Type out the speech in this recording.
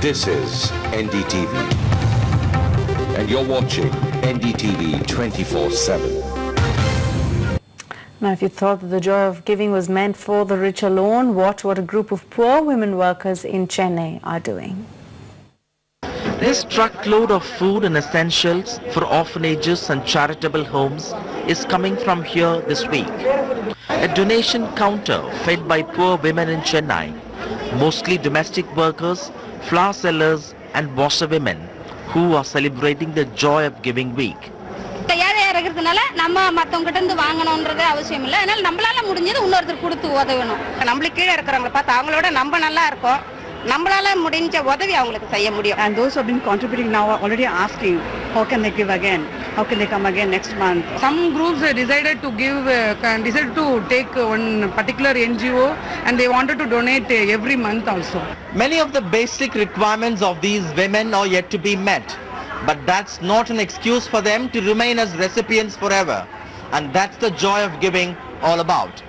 This is NDTV. And you're watching NDTV 24-7. Now, if you thought that the joy of giving was meant for the rich alone, watch what a group of poor women workers in Chennai are doing. This truckload of food and essentials for orphanages and charitable homes is coming from here this week. A donation counter fed by poor women in Chennai, mostly domestic workers, flower sellers and washerwomen who are celebrating the joy of giving week. ஏழையா இருக்கிறதுனால நம்ம மத்தவங்க கிட்ட இருந்து வாங்கணும்ன்றது அவசியம் இல்லை அதனால நம்மளால முடிஞ்சது இன்னொருத்தர் கொடுத்து உதவணும் நம்மளுக்கு கீழே இருக்கிறவங்கள பார்த்து அவங்களோட நம்ம நல்லா இருக்கோம் நம்மளால முடிஞ்ச உதவி அவங்களுக்கு செய்ய முடியும் And those who have been contributing now are already asking, how can they give again? How can they come again next month? Some groups decided to give, uh, decided to take one particular NGO and they wanted to donate uh, every month also. Many of the basic requirements of these women are yet to be met. But that's not an excuse for them to remain as recipients forever. And that's the joy of giving all about.